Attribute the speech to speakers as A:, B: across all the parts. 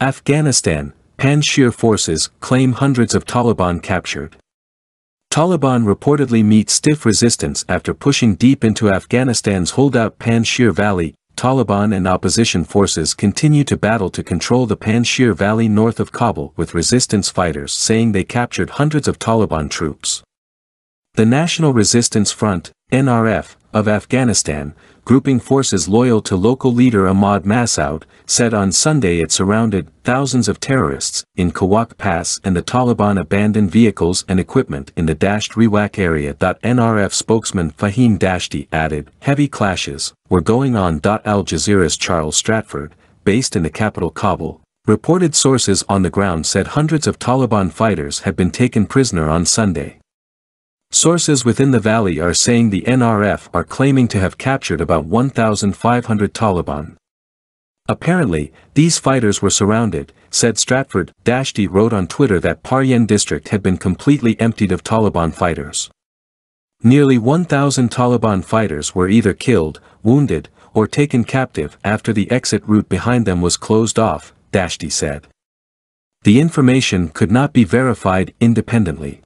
A: Afghanistan, Panjshir forces claim hundreds of Taliban captured. Taliban reportedly meet stiff resistance after pushing deep into Afghanistan's holdout Panjshir Valley, Taliban and opposition forces continue to battle to control the Panjshir Valley north of Kabul with resistance fighters saying they captured hundreds of Taliban troops. The National Resistance Front, NRF, of Afghanistan, grouping forces loyal to local leader Ahmad Massoud, said on Sunday it surrounded thousands of terrorists in Khawak Pass and the Taliban abandoned vehicles and equipment in the Dasht Rewak area. NRF spokesman Fahim Dashti added, heavy clashes were going on. Al Jazeera's Charles Stratford, based in the capital Kabul, reported sources on the ground said hundreds of Taliban fighters had been taken prisoner on Sunday. Sources within the valley are saying the NRF are claiming to have captured about 1,500 Taliban. Apparently, these fighters were surrounded, said Stratford. Dashti wrote on Twitter that Paryan district had been completely emptied of Taliban fighters. Nearly 1,000 Taliban fighters were either killed, wounded, or taken captive after the exit route behind them was closed off, Dashti said. The information could not be verified independently.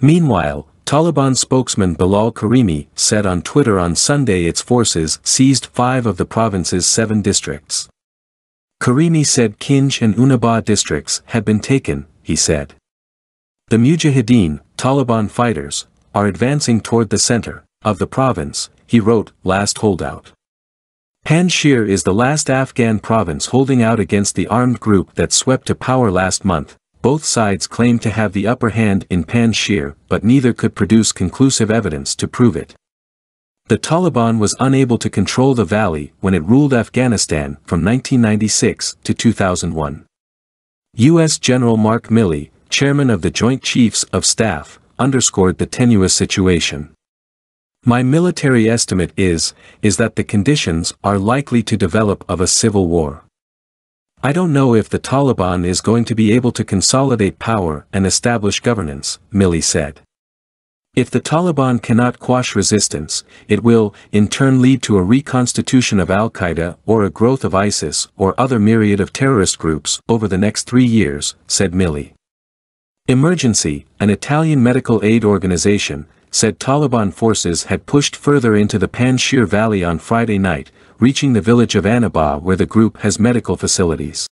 A: Meanwhile, Taliban spokesman Bilal Karimi said on Twitter on Sunday its forces seized five of the province's seven districts. Karimi said Khinj and Unabah districts had been taken, he said. The Mujahideen, Taliban fighters, are advancing toward the center of the province, he wrote, last holdout. Panjshir is the last Afghan province holding out against the armed group that swept to power last month, both sides claimed to have the upper hand in Panjshir but neither could produce conclusive evidence to prove it. The Taliban was unable to control the valley when it ruled Afghanistan from 1996 to 2001. U.S. General Mark Milley, chairman of the Joint Chiefs of Staff, underscored the tenuous situation. My military estimate is, is that the conditions are likely to develop of a civil war. I don't know if the Taliban is going to be able to consolidate power and establish governance, Milley said. If the Taliban cannot quash resistance, it will, in turn lead to a reconstitution of al-Qaeda or a growth of ISIS or other myriad of terrorist groups over the next three years, said Milley. Emergency, an Italian medical aid organization, said Taliban forces had pushed further into the Panjshir Valley on Friday night, reaching the village of Anabah where the group has medical facilities.